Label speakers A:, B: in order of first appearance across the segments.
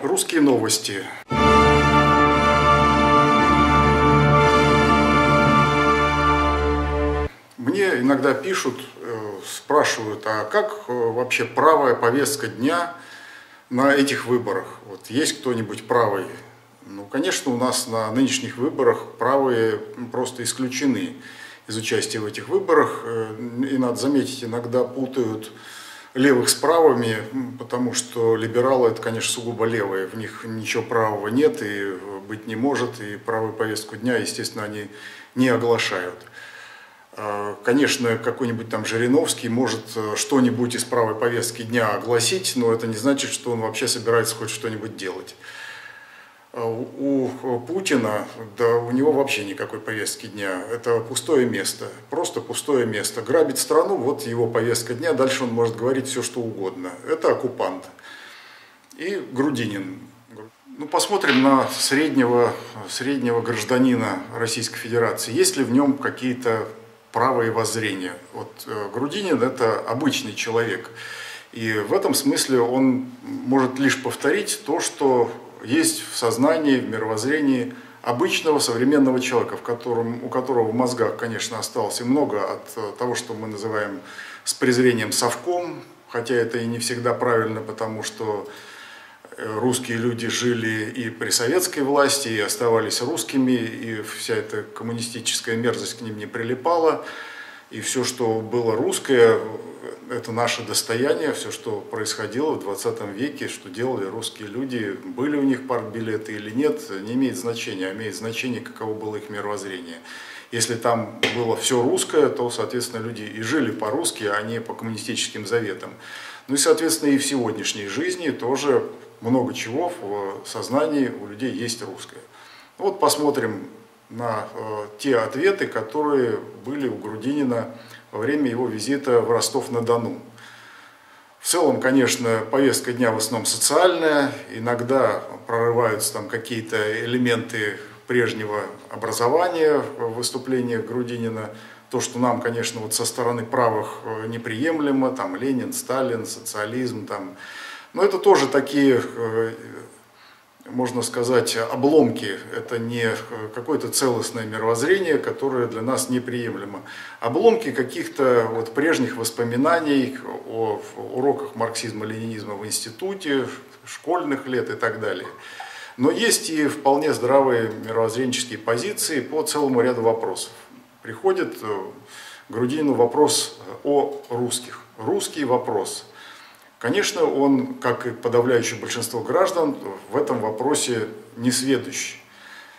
A: Русские новости. Мне иногда пишут, э, спрашивают, а как э, вообще правая повестка дня на этих выборах? Вот есть кто-нибудь правый? Ну, конечно, у нас на нынешних выборах правые просто исключены из участия в этих выборах. Э, и надо заметить, иногда путают левых с правыми, потому что либералы это, конечно, сугубо левые, в них ничего правого нет и быть не может, и правую повестку дня, естественно, они не оглашают. А, конечно, какой-нибудь там Жириновский может э, что-нибудь из правой повестки дня огласить, но это не значит, что он вообще собирается хоть что-нибудь делать. А у Путина, да у него вообще никакой повестки дня. Это пустое место, просто пустое место. Грабить страну, вот его повестка дня, дальше он может говорить все, что угодно. Это оккупант. И Грудинин. Ну, посмотрим на среднего, среднего гражданина Российской Федерации. Есть ли в нем какие-то правые воззрения? Вот э, Грудинин – это обычный человек. И в этом смысле он может лишь повторить то, что есть в сознании, в мировоззрении обычного современного человека, в котором, у которого в мозгах, конечно, осталось и много от э, того, что мы называем с презрением совком, хотя это и не всегда правильно, потому что э, русские люди жили и при советской власти, и оставались русскими, и вся эта коммунистическая мерзость к ним не прилипала, и все, что было русское, это наше достояние, все, что происходило в 20 веке, что делали русские люди, были у них партбилеты или нет, не имеет значения, а имеет значение, каково было их мировоззрение. Если там было все русское, то, соответственно, люди и жили по-русски, а не по коммунистическим заветам. Ну и, соответственно, и в сегодняшней жизни тоже много чего в сознании у людей есть русское. Вот посмотрим на э, те ответы, которые были у Грудинина во время его визита в Ростов-на-Дону. В целом, конечно, повестка дня в основном социальная, иногда прорываются там какие-то элементы прежнего образования в выступлениях Грудинина, то, что нам, конечно, вот со стороны правых э, неприемлемо, там Ленин, Сталин, социализм, там, но это тоже такие э, можно сказать, обломки. Это не какое-то целостное мировоззрение, которое для нас неприемлемо. Обломки каких-то вот прежних воспоминаний о уроках марксизма-ленинизма в институте, школьных лет и так далее. Но есть и вполне здравые мировоззренческие позиции по целому ряду вопросов. Приходит э, Грудинину вопрос о русских. Русский вопрос – Конечно, он, как и подавляющее большинство граждан, в этом вопросе не сведущий.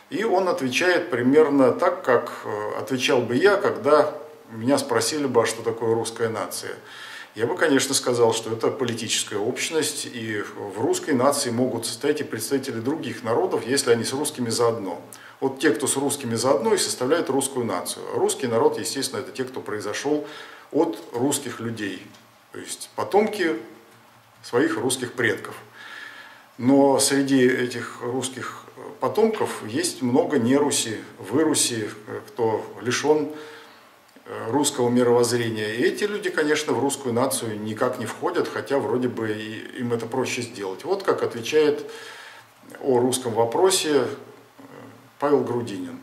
A: И он отвечает примерно так, как э, отвечал бы я, когда меня спросили бы, а что такое русская нация. Я бы, конечно, сказал, что это политическая общность, и в русской нации могут состоять и представители других народов, если они с русскими заодно. Вот те, кто с русскими заодно, и составляют русскую нацию. Русский народ, естественно, это те, кто произошел от русских людей. То есть потомки своих русских предков. Но среди этих русских потомков есть много неруси, выруси, кто лишен э, русского мировоззрения. И эти люди, конечно, в русскую нацию никак не входят, хотя вроде бы им это проще сделать. Вот как отвечает о русском вопросе э, Павел Грудинин.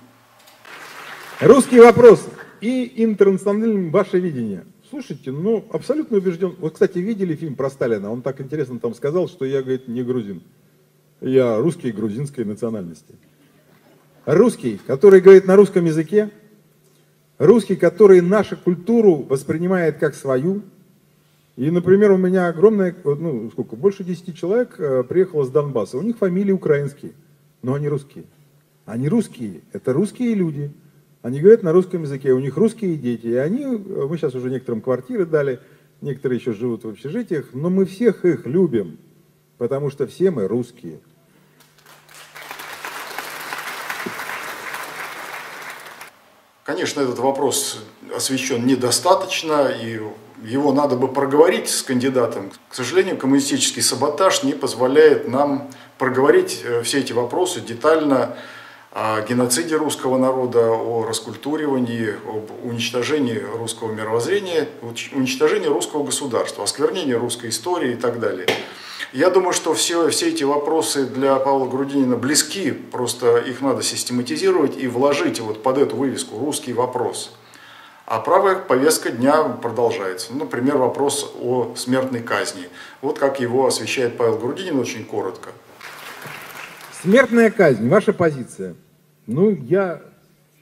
B: Русский вопрос и интернациональное ваше видение – Слушайте, ну, абсолютно убежден. Вот, кстати, видели фильм про Сталина? Он так интересно там сказал, что я, говорит, не грузин. Я русский грузинской национальности. Русский, который говорит на русском языке, русский, который нашу культуру воспринимает как свою. И, например, у меня огромное, ну, сколько, больше 10 человек э, приехало с Донбасса. У них фамилии украинские, но они русские. Они русские, это русские люди – они говорят на русском языке, у них русские дети. И они, мы сейчас уже некоторым квартиры дали, некоторые еще живут в общежитиях, но мы всех их любим, потому что все мы русские.
A: Конечно, этот вопрос освещен недостаточно, и его надо бы проговорить с кандидатом. К сожалению, коммунистический саботаж не позволяет нам проговорить э, все эти вопросы детально, о геноциде русского народа, о раскультуривании, об уничтожении русского мировоззрения, уничтожении русского государства, осквернении русской истории и так далее. Я думаю, что все, все эти вопросы для Павла Грудинина близки, просто их надо систематизировать и вложить вот под эту вывеску «Русский вопрос». А правая повестка дня продолжается. Ну, например, вопрос о смертной казни. Вот как его освещает Павел Грудинин очень коротко.
B: Смертная казнь, ваша позиция. Ну, я,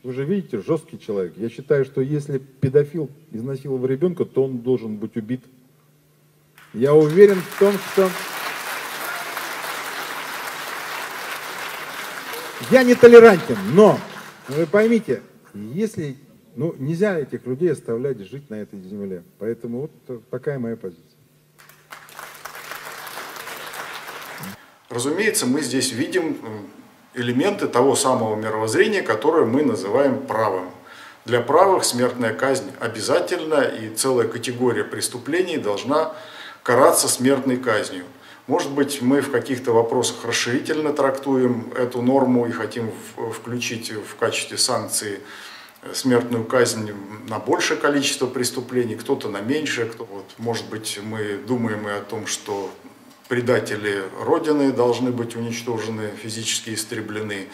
B: вы же видите, жесткий человек. Я считаю, что если педофил изнасиловал ребенка, то он должен быть убит. Я уверен в том, что... Я не толерантен, но вы поймите, если ну, нельзя этих людей оставлять жить на этой земле. Поэтому вот такая моя позиция.
A: Разумеется, мы здесь видим элементы того самого мировоззрения, которое мы называем правым. Для правых смертная казнь обязательна, и целая категория преступлений должна караться смертной казнью. Может быть, мы в каких-то вопросах расширительно трактуем эту норму и хотим включить в качестве санкции смертную казнь на большее количество преступлений, кто-то на меньшее. Кто, вот, может быть, мы думаем и о том, что предатели Родины должны быть уничтожены, физически истреблены.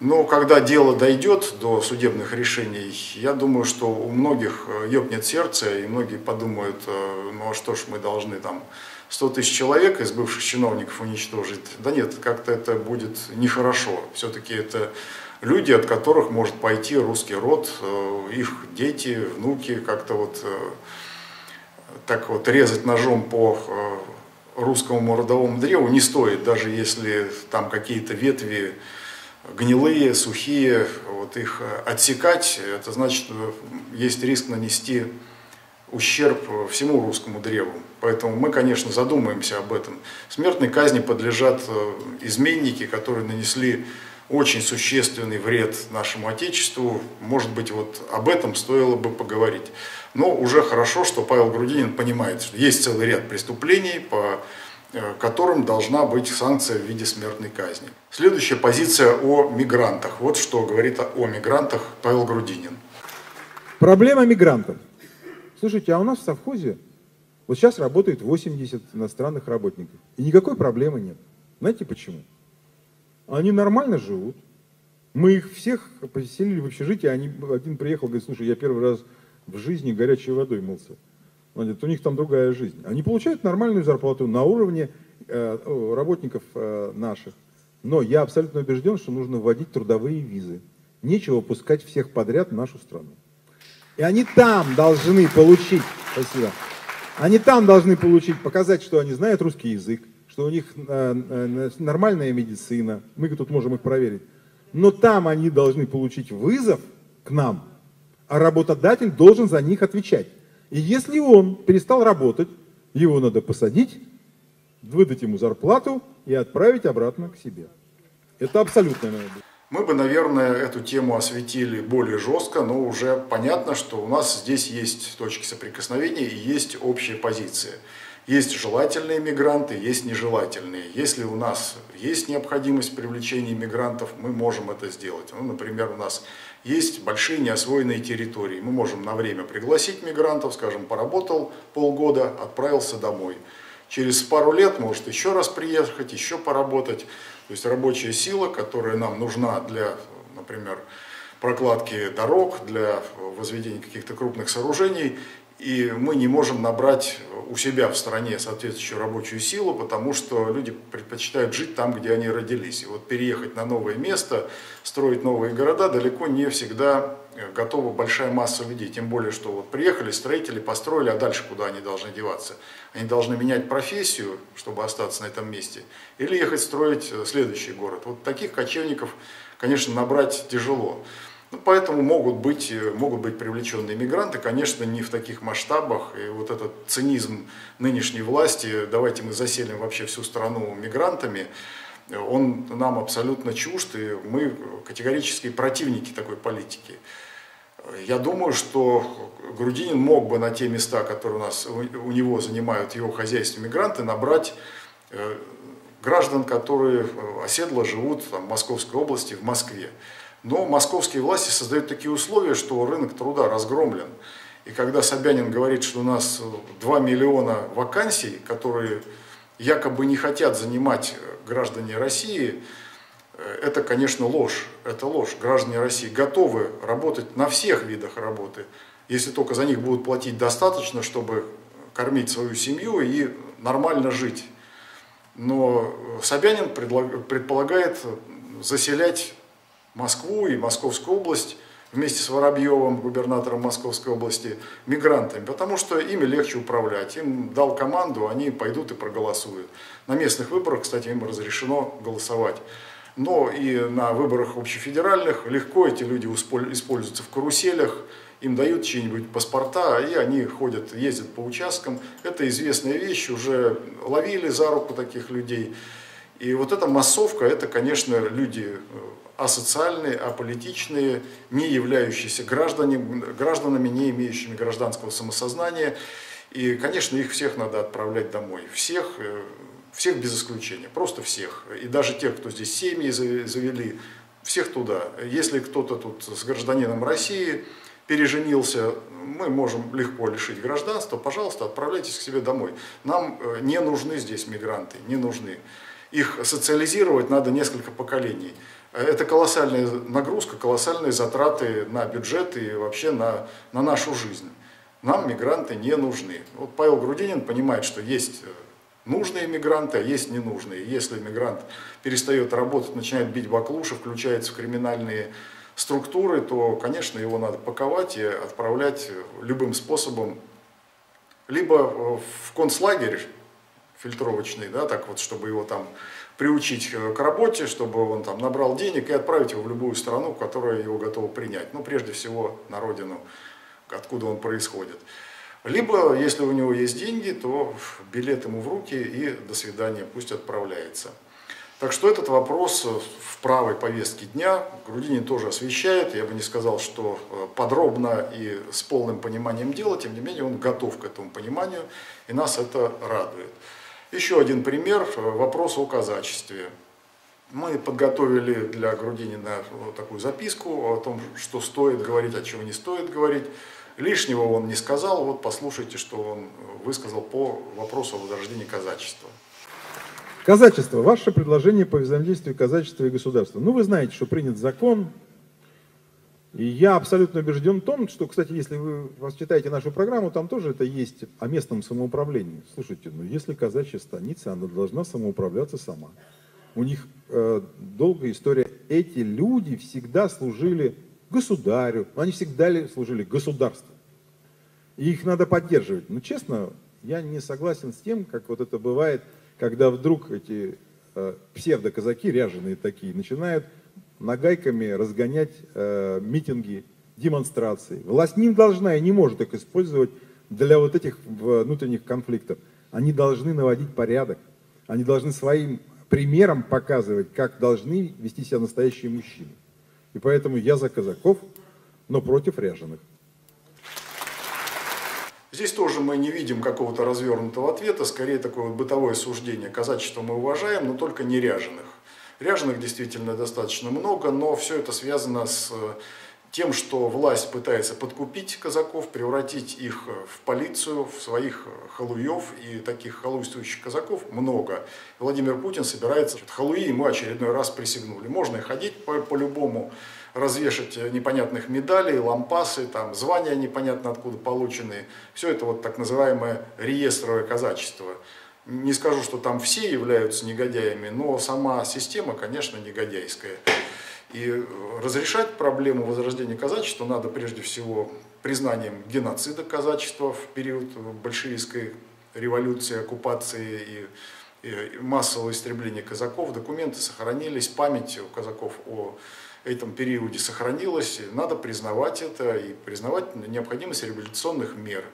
A: Но когда дело дойдет до судебных решений, я думаю, что у многих ёбнет сердце, и многие подумают, э, ну а что ж мы должны там 100 тысяч человек из бывших чиновников уничтожить. Да нет, как-то это будет нехорошо. Все-таки это люди, от которых может пойти русский род, э, их дети, внуки, как-то вот э, так вот резать ножом по э, русскому родовому древу не стоит, даже если там какие-то ветви гнилые, сухие, вот их отсекать, это значит, есть риск нанести ущерб всему русскому древу. Поэтому мы, конечно, задумаемся об этом. Смертной казни подлежат изменники, которые нанесли очень существенный вред нашему Отечеству. Может быть, вот об этом стоило бы поговорить. Но уже хорошо, что Павел Грудинин понимает, что есть целый ряд преступлений, по э, которым должна быть санкция в виде смертной казни. Следующая позиция о мигрантах. Вот что говорит о мигрантах Павел Грудинин.
B: Проблема мигрантов. Слушайте, а у нас в совхозе вот сейчас работает 80 иностранных работников. И никакой проблемы нет. Знаете почему? Они нормально живут. Мы их всех поселили в общежитие, они, один приехал, говорит, слушай, я первый раз в жизни горячей водой мылся. Он говорит, у них там другая жизнь. Они получают нормальную зарплату на уровне э, работников э, наших. Но я абсолютно убежден, что нужно вводить трудовые визы. Нечего пускать всех подряд в нашу страну. И они там должны получить, спасибо, они там должны получить, показать, что они знают русский язык, что у них э, э, нормальная медицина, мы тут можем их проверить. Но там они должны получить вызов к нам, а работодатель должен за них отвечать. И если он перестал работать, его надо посадить, выдать ему зарплату и отправить обратно к себе. Это абсолютно надо.
A: Мы бы, наверное, эту тему осветили более жестко, но уже понятно, что у нас здесь есть точки соприкосновения и есть общая позиция. Есть желательные мигранты, есть нежелательные. Если у нас есть необходимость привлечения мигрантов, мы можем это сделать. Ну, например, у нас есть большие неосвоенные территории. Мы можем на время пригласить мигрантов, скажем, поработал полгода, отправился домой. Через пару лет может еще раз приехать, еще поработать. То есть рабочая сила, которая нам нужна для, например, прокладки дорог, для возведения каких-то крупных сооружений, и мы не можем набрать у себя в стране соответствующую рабочую силу, потому что люди предпочитают жить там, где они родились. И вот переехать на новое место, строить новые города далеко не всегда э, готова большая масса людей. Тем более, что вот приехали строители, построили, а дальше куда они должны деваться? Они должны менять профессию, чтобы остаться на этом месте, или ехать строить э, следующий город. Вот таких кочевников, конечно, набрать тяжело. Ну, поэтому могут быть, э, могут быть привлеченные мигранты, конечно, не в таких масштабах. И вот этот цинизм нынешней власти, давайте мы заселим вообще всю страну мигрантами, он нам абсолютно чужд, и мы категорические противники такой политики. Я думаю, что Грудинин мог бы на те места, которые у нас у него занимают его хозяйство мигранты, набрать э, граждан, которые э, оседло живут там, в Московской области, в Москве. Но московские власти создают такие условия, что рынок труда разгромлен. И когда Собянин говорит, что у нас 2 миллиона вакансий, которые якобы не хотят занимать граждане России, это, конечно, ложь. Это ложь. Граждане России готовы работать на всех видах работы, если только за них будут платить достаточно, чтобы кормить свою семью и нормально жить. Но Собянин предполагает заселять Москву и Московскую область вместе с Воробьевым, губернатором Московской области, мигрантами, потому что ими легче управлять. Им дал команду, они пойдут и проголосуют. На местных выборах, кстати, им разрешено голосовать. Но и на выборах общефедеральных легко эти люди используются в каруселях, им дают чьи-нибудь паспорта, и они ходят, ездят по участкам. Это известная вещь, уже ловили за руку таких людей. И вот эта массовка, это, конечно, люди э, асоциальные, аполитичные, не являющиеся гражданами, гражданами, не имеющими гражданского самосознания. И, конечно, их всех надо отправлять домой. Всех, э, всех без исключения, просто всех. И даже тех, кто здесь семьи завели, всех туда. Если кто-то тут с гражданином России переженился, мы можем легко лишить гражданства, пожалуйста, отправляйтесь к себе домой. Нам э, не нужны здесь мигранты, не нужны. Их социализировать надо несколько поколений. Это колоссальная нагрузка, колоссальные затраты на бюджет и вообще на, на нашу жизнь. Нам мигранты не нужны. Вот Павел Грудинин понимает, что есть э, нужные мигранты, а есть ненужные. Если мигрант перестает работать, начинает бить баклуши, включается в криминальные структуры, то, конечно, его надо паковать и отправлять любым способом либо в концлагерь фильтровочный, да, так вот, чтобы его там приучить к работе, чтобы он там набрал денег и отправить его в любую страну, которая его готова принять. Ну, прежде всего, на родину, откуда он происходит. Либо, если у него есть деньги, то билет ему в руки и до свидания, пусть отправляется. Так что этот вопрос в правой повестке дня Грудинин тоже освещает. Я бы не сказал, что э, подробно и с полным пониманием дела, тем не менее он готов к этому пониманию, и нас это радует. Еще один пример, э, вопрос о казачестве. Мы подготовили для Грудинина такую записку о том, что стоит говорить, о чем не стоит говорить. Лишнего он не сказал, вот послушайте, что он высказал по вопросу о возрождении казачества.
B: Казачество. Ваше предложение по взаимодействию казачества и государства. Ну, вы знаете, что принят закон, и я абсолютно убежден в том, что, кстати, если вы читаете нашу программу, там тоже это есть о местном самоуправлении. Слушайте, ну если казачья станица, она должна самоуправляться сама. У них э, долгая история. Эти люди всегда служили государю, они всегда служили государству. И их надо поддерживать. Но честно, я не согласен с тем, как вот это бывает – когда вдруг эти э, псевдоказаки, ряженые такие, начинают нагайками разгонять э, митинги, демонстрации. Власть не должна и не может их использовать для вот этих внутренних конфликтов. Они должны наводить порядок. Они должны своим примером показывать, как должны вести себя настоящие мужчины. И поэтому я за казаков, но против ряженых.
A: Здесь тоже мы не видим какого-то развернутого ответа, скорее такое вот бытовое суждение. Казачество мы уважаем, но только не ряженых. Ряженых действительно достаточно много, но все это связано с э, тем, что власть пытается подкупить казаков, превратить их в полицию, в своих халуев, и таких халуйствующих казаков много. Владимир Путин собирается, халуи ему очередной раз присягнули. Можно и ходить по-любому, по развешать непонятных медалей, лампасы, там, звания непонятно откуда полученные. Все это вот так называемое реестровое казачество. Не скажу, что там все являются негодяями, но сама система, конечно, негодяйская. И разрешать проблему возрождения казачества надо прежде всего признанием геноцида казачества в период большевистской революции, оккупации и, и массового истребления казаков. Документы сохранились, память у казаков о этом периоде сохранилось, надо признавать это и признавать необходимость революционных мер,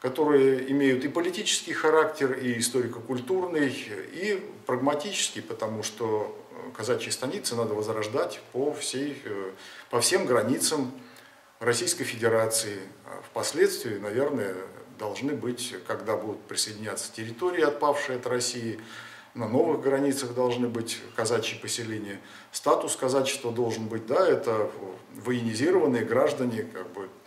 A: которые имеют и политический характер, и историко-культурный, и прагматический, потому что казачьи станицы надо возрождать по, всей, э, по всем границам Российской Федерации. А впоследствии, наверное, должны быть, когда будут присоединяться территории, отпавшие от России, на новых границах должны быть казачьи поселения. Статус казачества должен быть, да, это военизированные граждане, как бы Э,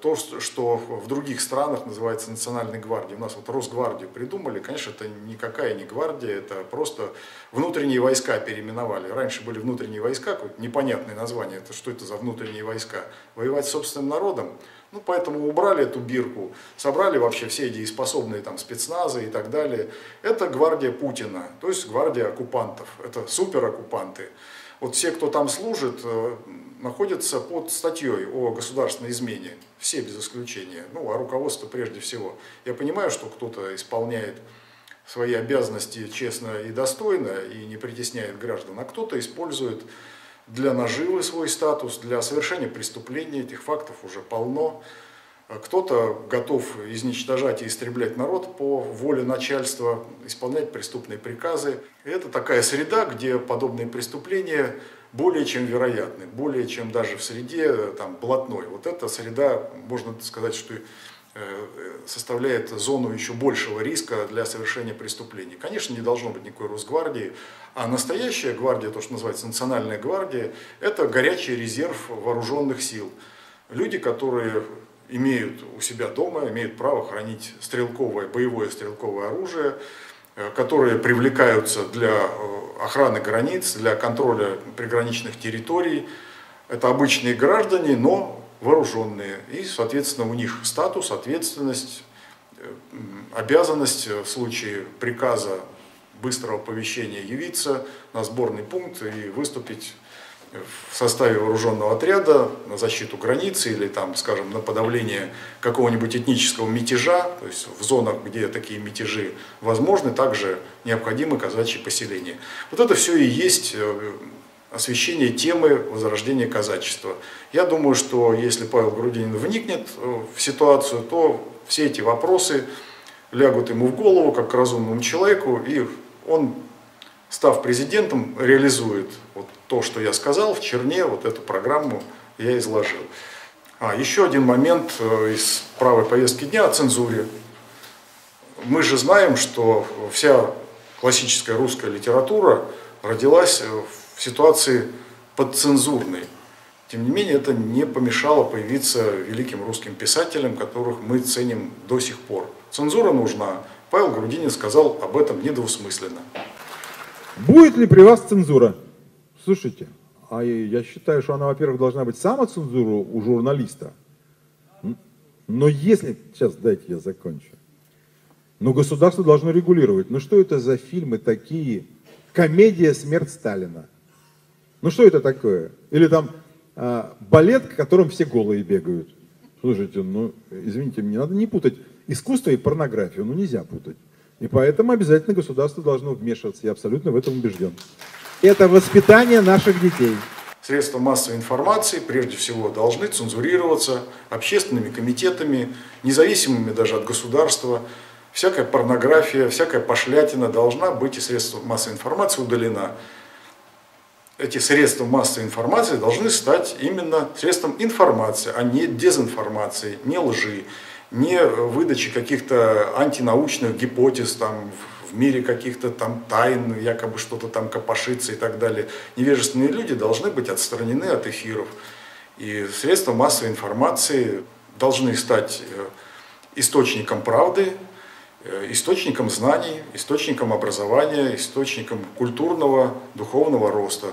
A: то, что в других странах называется национальной гвардией. У нас вот Росгвардию придумали, конечно, это никакая не гвардия, это просто внутренние войска переименовали. Раньше были внутренние войска, какое-то непонятное название, это что это за внутренние войска? Воевать с собственным народом? Ну, поэтому убрали эту бирку, собрали вообще все дееспособные там спецназы и так далее. Это гвардия Путина, то есть гвардия оккупантов, это супероккупанты. Вот все, кто там служит, э, находятся под статьей о государственной измене, все без исключения, ну, а руководство прежде всего. Я понимаю, что кто-то исполняет свои обязанности честно и достойно и не притесняет граждан, а кто-то использует для наживы свой статус, для совершения преступлений, этих фактов уже полно. Кто-то готов изничтожать и истреблять народ по воле начальства, исполнять преступные приказы. Это такая среда, где подобные преступления более чем вероятны, более чем даже в среде э, там, блатной. Вот эта среда, можно сказать, что э, составляет зону еще большего риска для совершения преступлений. Конечно, не должно быть никакой Росгвардии, а настоящая гвардия, то, что называется национальная гвардия, это горячий резерв вооруженных сил. Люди, которые имеют у себя дома, имеют право хранить стрелковое, боевое стрелковое оружие, Э, которые привлекаются для э, охраны границ, для контроля приграничных территорий. Это обычные граждане, но вооруженные. И, соответственно, у них статус, ответственность, э, обязанность в случае приказа быстрого оповещения явиться на сборный пункт и выступить в составе вооруженного отряда на защиту границы или там, скажем, на подавление какого-нибудь этнического мятежа, то есть в зонах, где такие мятежи возможны, также необходимы казачьи поселения. Вот это все и есть э, освещение темы возрождения казачества. Я думаю, что если Павел Грудинин вникнет э, в ситуацию, то все эти вопросы лягут ему в голову, как разумному человеку, и он став президентом, реализует вот то, что я сказал, в черне вот эту программу я изложил. А, еще один момент э, из правой повестки дня о цензуре. Мы же знаем, что вся классическая русская литература родилась э, в ситуации подцензурной. Тем не менее, это не помешало появиться великим русским писателям, которых мы ценим до сих пор. Цензура нужна. Павел Грудинин сказал об этом недвусмысленно.
B: Будет ли при вас цензура? Слушайте, а я считаю, что она, во-первых, должна быть самоцензура у журналиста. Но если... Сейчас дайте я закончу. Но государство должно регулировать. Ну что это за фильмы такие? Комедия «Смерть Сталина». Ну что это такое? Или там а, балет, в котором все голые бегают. Слушайте, ну, извините, мне надо не путать искусство и порнографию. Ну, нельзя путать. И поэтому обязательно государство должно вмешиваться. Я абсолютно в этом убежден. Это воспитание наших детей.
A: Средства массовой информации, прежде всего, должны цензурироваться общественными комитетами, независимыми даже от государства. Всякая порнография, всякая пошлятина должна быть из средств массовой информации удалена. Эти средства массовой информации должны стать именно средством информации, а не дезинформации, не лжи не выдачи каких-то антинаучных гипотез там, в мире каких-то там тайн, якобы что-то там копошится и так далее. Невежественные люди должны быть отстранены от эфиров. И средства массовой информации должны стать э, источником правды, э, источником знаний, источником образования, источником культурного, духовного роста.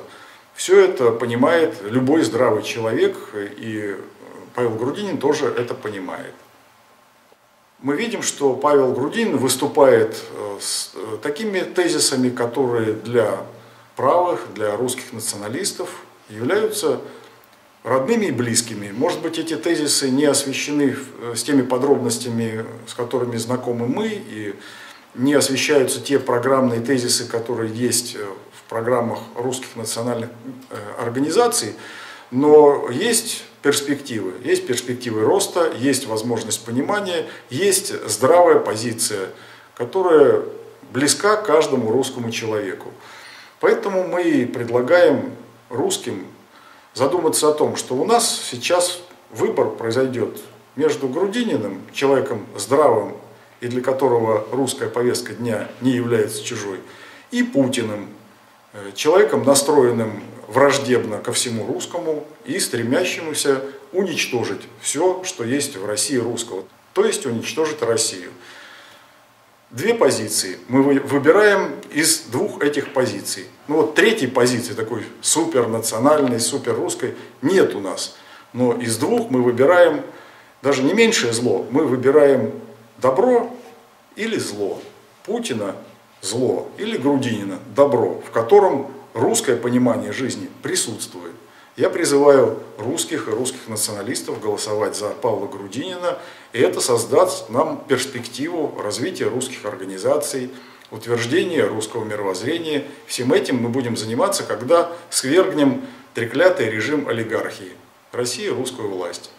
A: Все это понимает любой здравый человек, и Павел Грудинин тоже это понимает мы видим, что Павел Грудин выступает э, с э, такими тезисами, которые для правых, для русских националистов являются родными и близкими. Может быть, эти тезисы не освещены э, с теми подробностями, с которыми знакомы мы, и не освещаются те программные тезисы, которые есть в программах русских национальных организаций, но есть перспективы. Есть перспективы роста, есть возможность понимания, есть здравая позиция, которая близка каждому русскому человеку. Поэтому мы предлагаем русским задуматься о том, что у нас сейчас выбор произойдет между Грудининым, человеком здравым и для которого русская повестка дня не является чужой, и Путиным, э, человеком, настроенным враждебно ко всему русскому и стремящемуся уничтожить все, что есть в России русского, то есть уничтожить Россию. Две позиции. Мы выбираем из двух этих позиций. Ну вот третьей позиции, такой супернациональной, суперрусской, нет у нас. Но из двух мы выбираем даже не меньшее зло, мы выбираем добро или зло. Путина зло или Грудинина добро, в котором русское понимание жизни присутствует. Я призываю русских и русских националистов голосовать за Павла Грудинина, и это создаст нам перспективу развития русских организаций, утверждения русского мировоззрения. Всем этим мы будем заниматься, когда свергнем треклятый режим олигархии, России русскую власть.